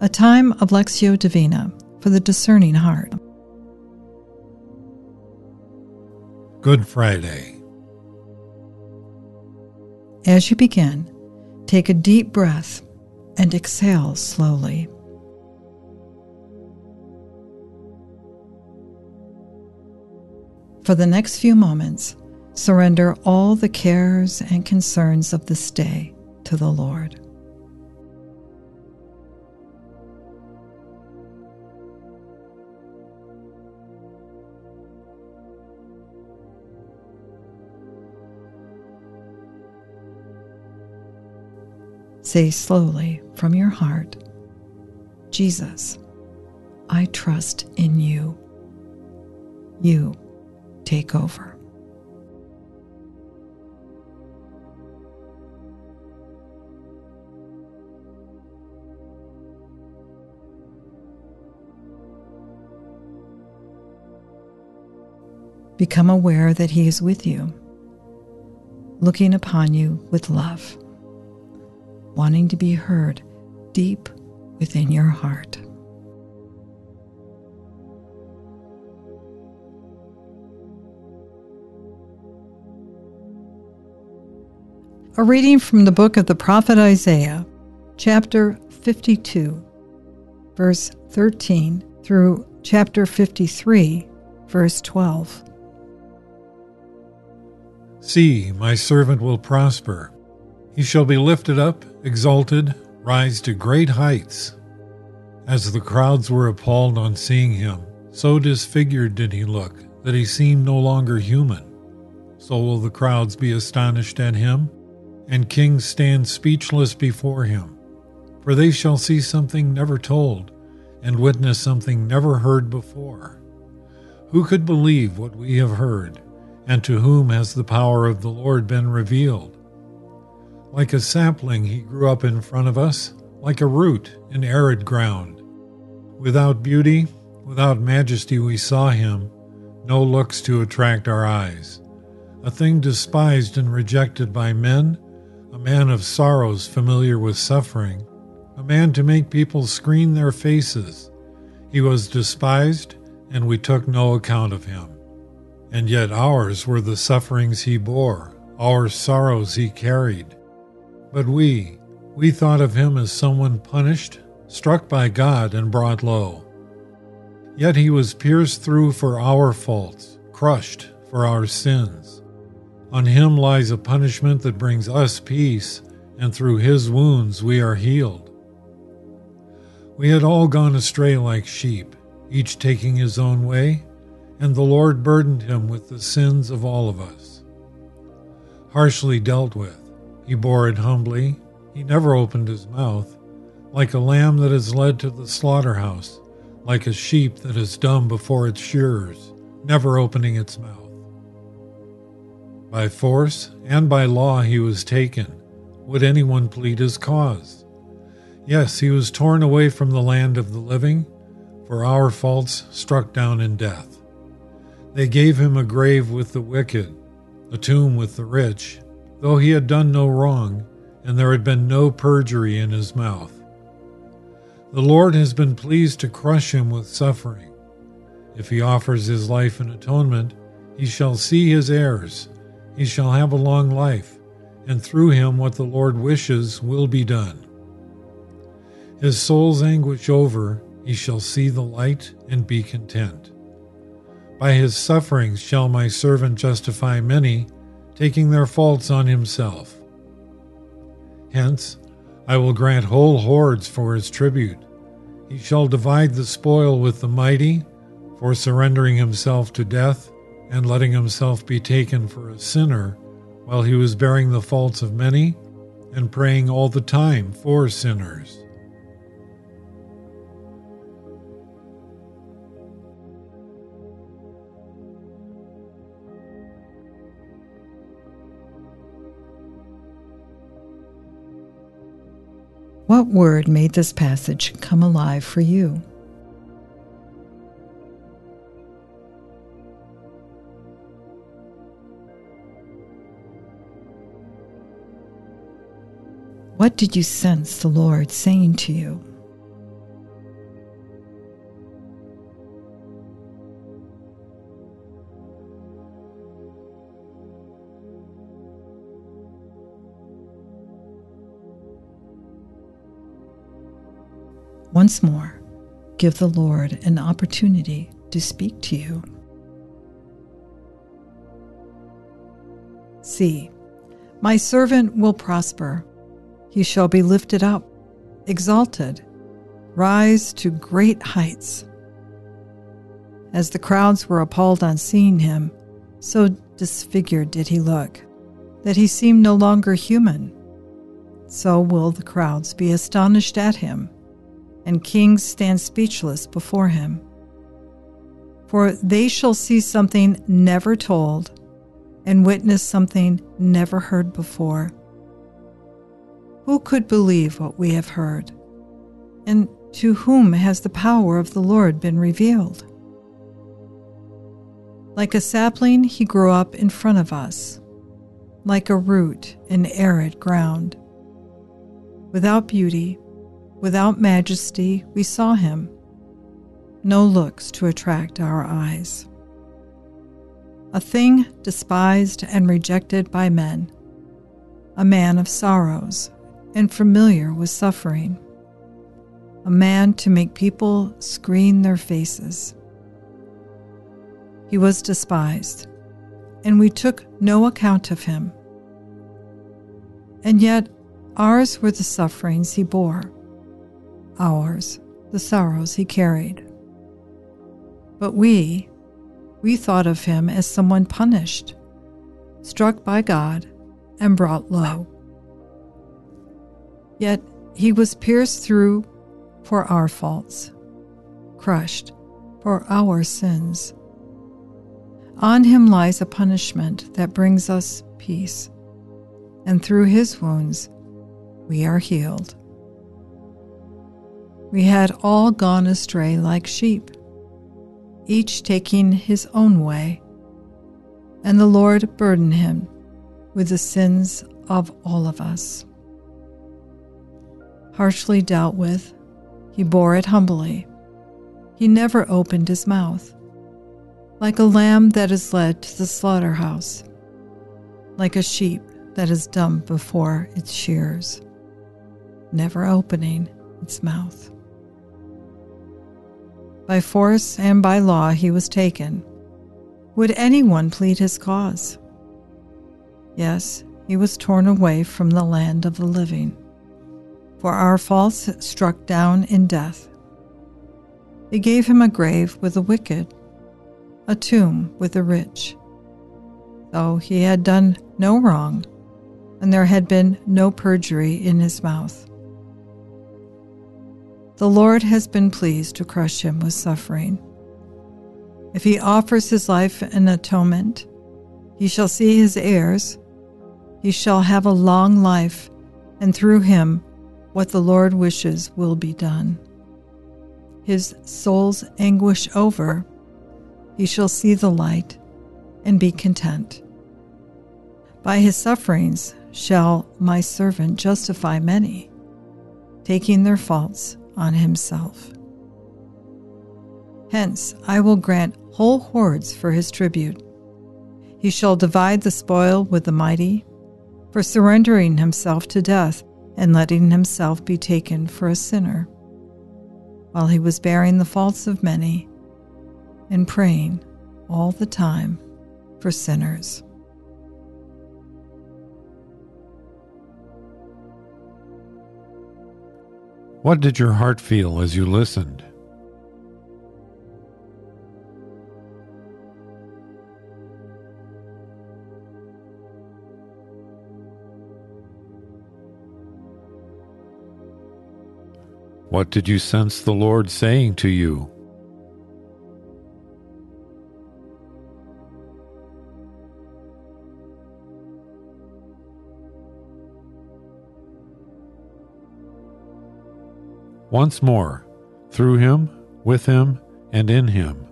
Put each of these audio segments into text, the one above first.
a time of Lectio Divina for the discerning heart. Good Friday. As you begin, take a deep breath and exhale slowly. For the next few moments, surrender all the cares and concerns of this day to the Lord. Say slowly from your heart, Jesus, I trust in you. You take over. Become aware that He is with you, looking upon you with love wanting to be heard deep within your heart. A reading from the book of the prophet Isaiah, chapter 52, verse 13 through chapter 53, verse 12. See, my servant will prosper. He shall be lifted up, exalted, rise to great heights. As the crowds were appalled on seeing him, so disfigured did he look that he seemed no longer human. So will the crowds be astonished at him, and kings stand speechless before him. For they shall see something never told, and witness something never heard before. Who could believe what we have heard, and to whom has the power of the Lord been revealed? Like a sapling, he grew up in front of us, like a root in arid ground. Without beauty, without majesty, we saw him, no looks to attract our eyes. A thing despised and rejected by men, a man of sorrows, familiar with suffering, a man to make people screen their faces. He was despised, and we took no account of him. And yet ours were the sufferings he bore, our sorrows he carried. But we, we thought of him as someone punished, struck by God, and brought low. Yet he was pierced through for our faults, crushed for our sins. On him lies a punishment that brings us peace, and through his wounds we are healed. We had all gone astray like sheep, each taking his own way, and the Lord burdened him with the sins of all of us. Harshly dealt with, he bore it humbly. He never opened his mouth. Like a lamb that is led to the slaughterhouse, like a sheep that is dumb before its shearers, never opening its mouth. By force and by law he was taken. Would anyone plead his cause? Yes, he was torn away from the land of the living, for our faults struck down in death. They gave him a grave with the wicked, a tomb with the rich, though he had done no wrong, and there had been no perjury in his mouth. The Lord has been pleased to crush him with suffering. If he offers his life in atonement, he shall see his heirs. He shall have a long life, and through him what the Lord wishes will be done. His soul's anguish over, he shall see the light and be content. By his sufferings shall my servant justify many taking their faults on himself. Hence, I will grant whole hordes for his tribute. He shall divide the spoil with the mighty, for surrendering himself to death and letting himself be taken for a sinner, while he was bearing the faults of many and praying all the time for sinners. What word made this passage come alive for you? What did you sense the Lord saying to you? Once more, give the Lord an opportunity to speak to you. See, my servant will prosper. He shall be lifted up, exalted, rise to great heights. As the crowds were appalled on seeing him, so disfigured did he look, that he seemed no longer human. So will the crowds be astonished at him, and kings stand speechless before him. For they shall see something never told and witness something never heard before. Who could believe what we have heard? And to whom has the power of the Lord been revealed? Like a sapling, he grew up in front of us, like a root in arid ground. Without beauty, without majesty, we saw him. No looks to attract our eyes a thing despised and rejected by men, a man of sorrows and familiar with suffering, a man to make people screen their faces. He was despised, and we took no account of him. And yet, ours were the sufferings he bore, ours the sorrows he carried. But we, we thought of him as someone punished, struck by God, and brought low. Yet he was pierced through for our faults, crushed for our sins. On him lies a punishment that brings us peace, and through his wounds we are healed. We had all gone astray like sheep each taking his own way, and the Lord burdened him with the sins of all of us. Harshly dealt with, he bore it humbly. He never opened his mouth. Like a lamb that is led to the slaughterhouse, like a sheep that is dumb before its shears, never opening its mouth. By force and by law he was taken. Would anyone plead his cause? Yes, he was torn away from the land of the living. For our faults struck down in death. They gave him a grave with the wicked, a tomb with the rich. Though he had done no wrong, and there had been no perjury in his mouth. The Lord has been pleased to crush him with suffering. If he offers his life an atonement, he shall see his heirs. He shall have a long life, and through him, what the Lord wishes will be done. His soul's anguish over, he shall see the light and be content. By his sufferings shall my servant justify many, taking their faults on himself. Hence, I will grant whole hordes for his tribute. He shall divide the spoil with the mighty, for surrendering himself to death and letting himself be taken for a sinner, while he was bearing the faults of many and praying all the time for sinners. What did your heart feel as you listened? What did you sense the Lord saying to you? Once more, through him, with him, and in him,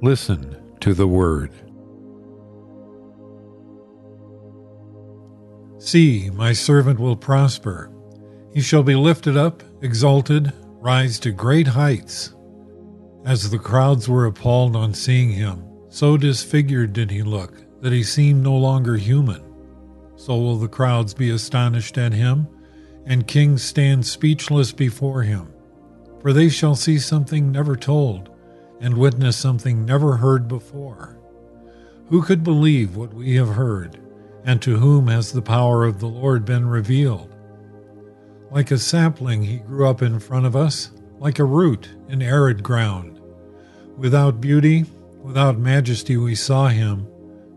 listen to the word. See, my servant will prosper. He shall be lifted up, exalted, rise to great heights. As the crowds were appalled on seeing him, so disfigured did he look that he seemed no longer human. So will the crowds be astonished at him, and kings stand speechless before him. For they shall see something never told, and witness something never heard before. Who could believe what we have heard, and to whom has the power of the Lord been revealed? Like a sapling, he grew up in front of us, like a root in arid ground. Without beauty, without majesty, we saw him,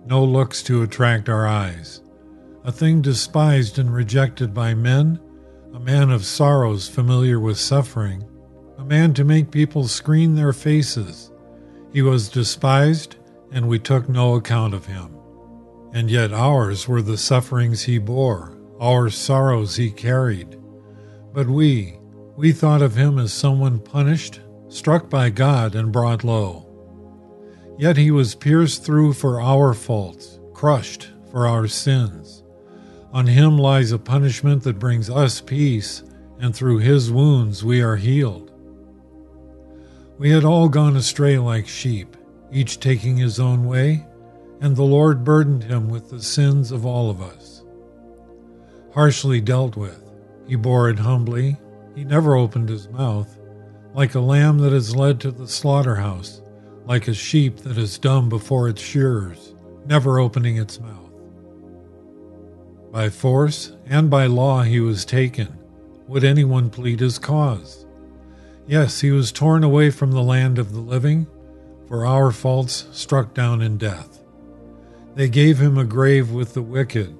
no looks to attract our eyes. A thing despised and rejected by men, a man of sorrows, familiar with suffering a man to make people screen their faces. He was despised, and we took no account of him. And yet ours were the sufferings he bore, our sorrows he carried. But we, we thought of him as someone punished, struck by God, and brought low. Yet he was pierced through for our faults, crushed for our sins. On him lies a punishment that brings us peace, and through his wounds we are healed. We had all gone astray like sheep, each taking his own way, and the Lord burdened him with the sins of all of us. Harshly dealt with, he bore it humbly, he never opened his mouth, like a lamb that is led to the slaughterhouse, like a sheep that is dumb before its shearers, never opening its mouth. By force and by law he was taken. Would anyone plead his cause? Yes, he was torn away from the land of the living, for our faults struck down in death. They gave him a grave with the wicked,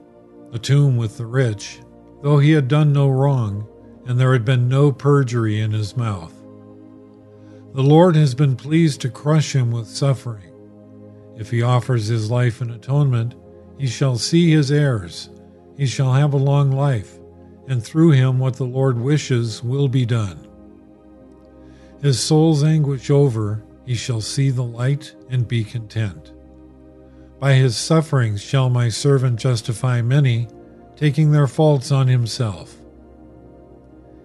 a tomb with the rich, though he had done no wrong, and there had been no perjury in his mouth. The Lord has been pleased to crush him with suffering. If he offers his life in atonement, he shall see his heirs. He shall have a long life, and through him what the Lord wishes will be done. His soul's anguish over, he shall see the light and be content. By his sufferings shall my servant justify many, taking their faults on himself.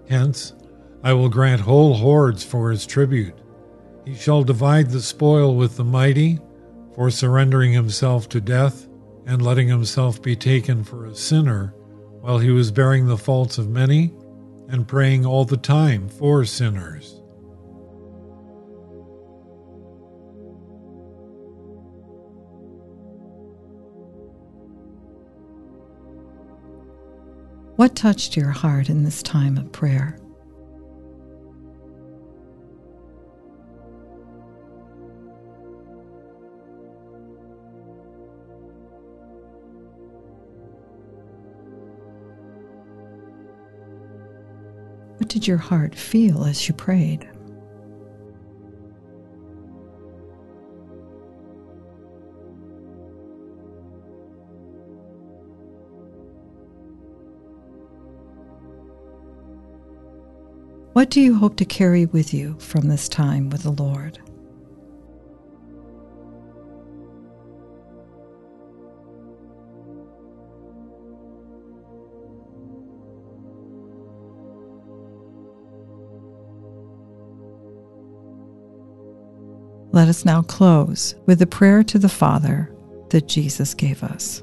Hence, I will grant whole hordes for his tribute. He shall divide the spoil with the mighty, for surrendering himself to death and letting himself be taken for a sinner, while he was bearing the faults of many and praying all the time for sinners. What touched your heart in this time of prayer? What did your heart feel as you prayed? What do you hope to carry with you from this time with the Lord? Let us now close with the prayer to the Father that Jesus gave us.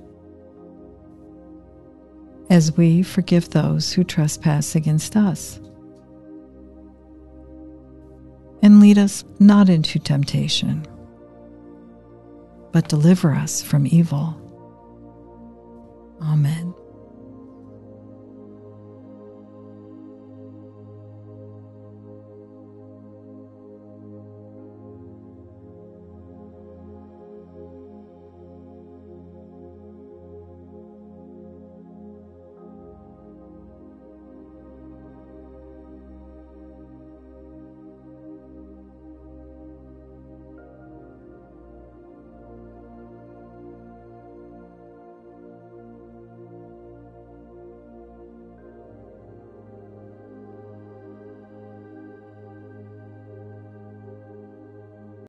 as we forgive those who trespass against us. And lead us not into temptation, but deliver us from evil. Amen.